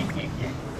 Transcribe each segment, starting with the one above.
yeah.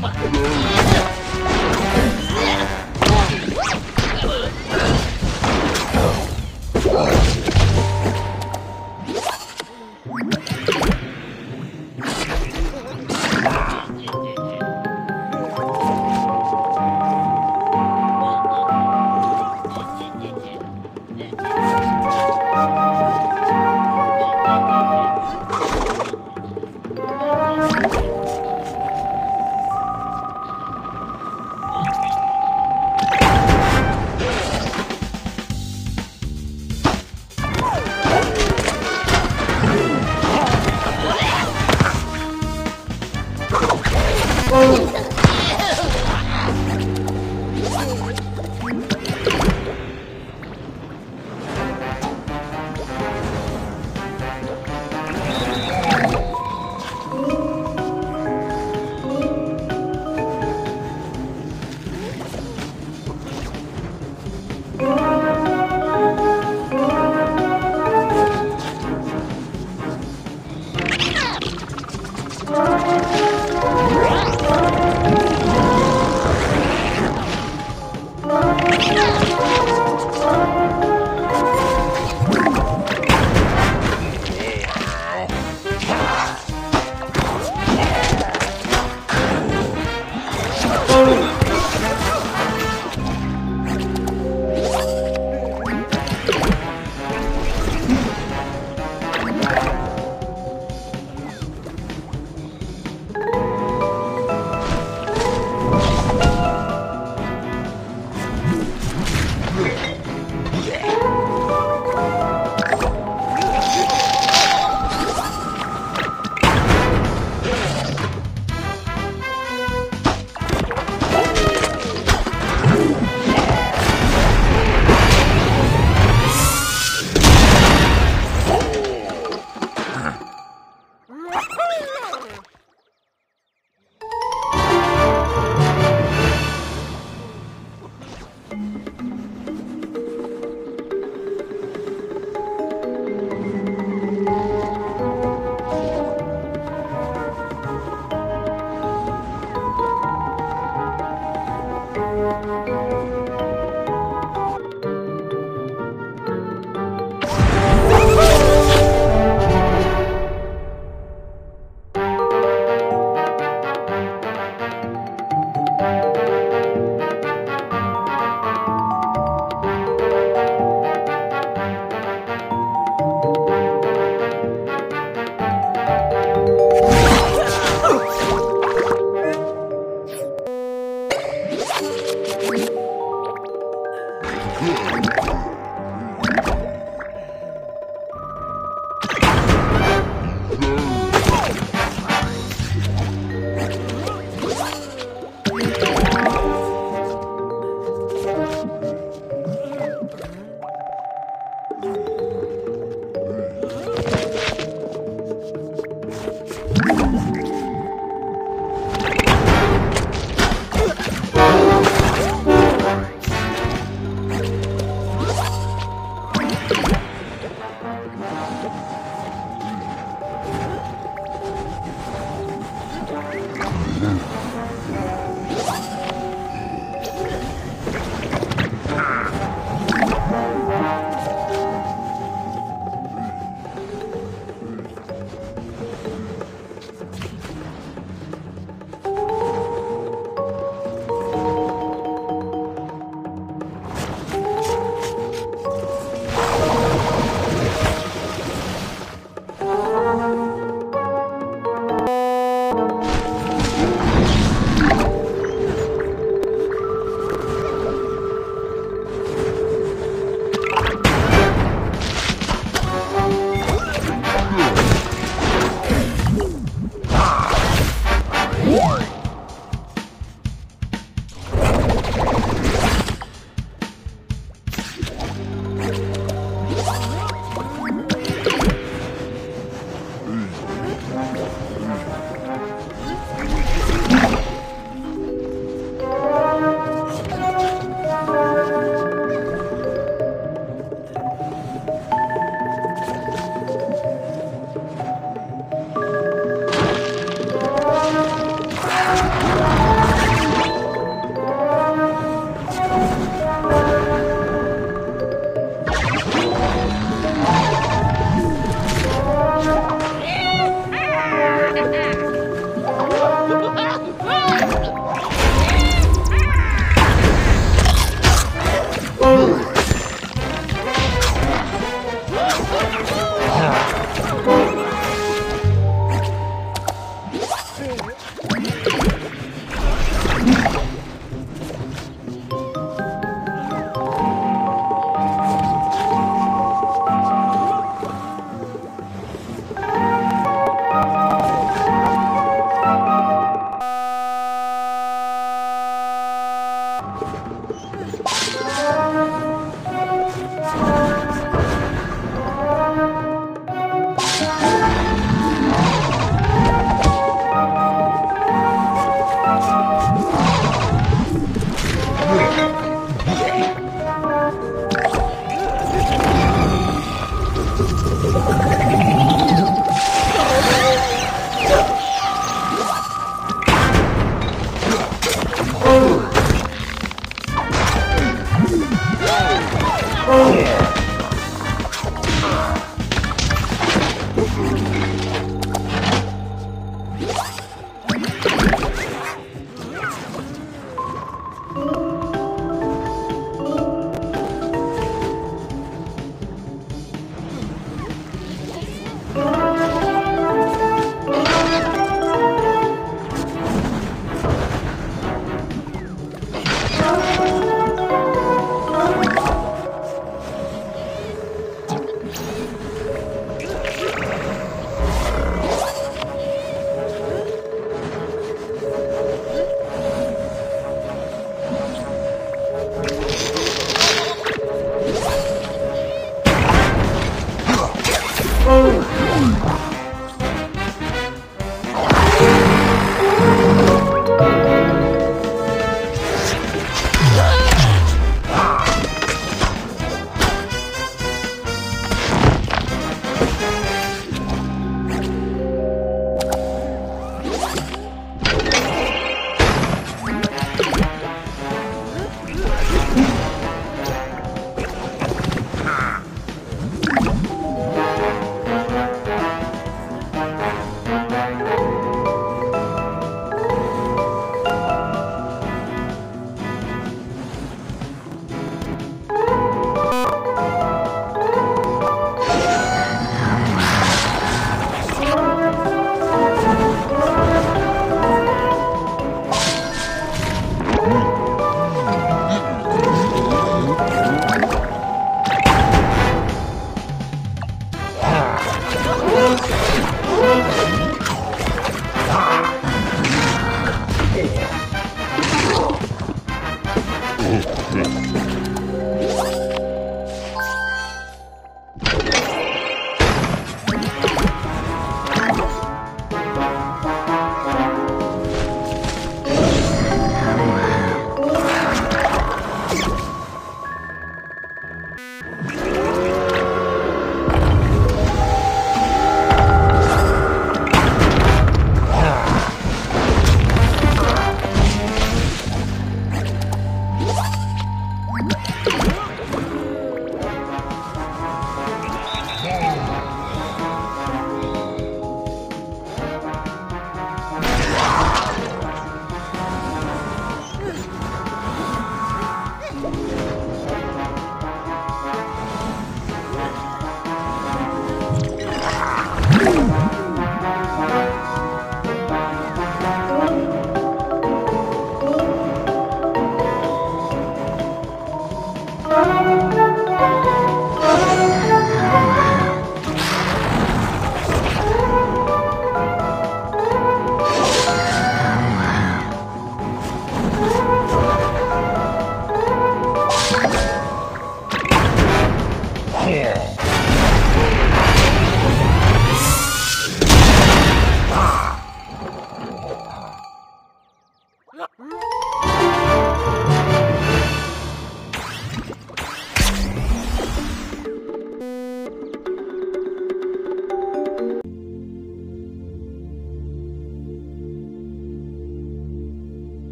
Mặt.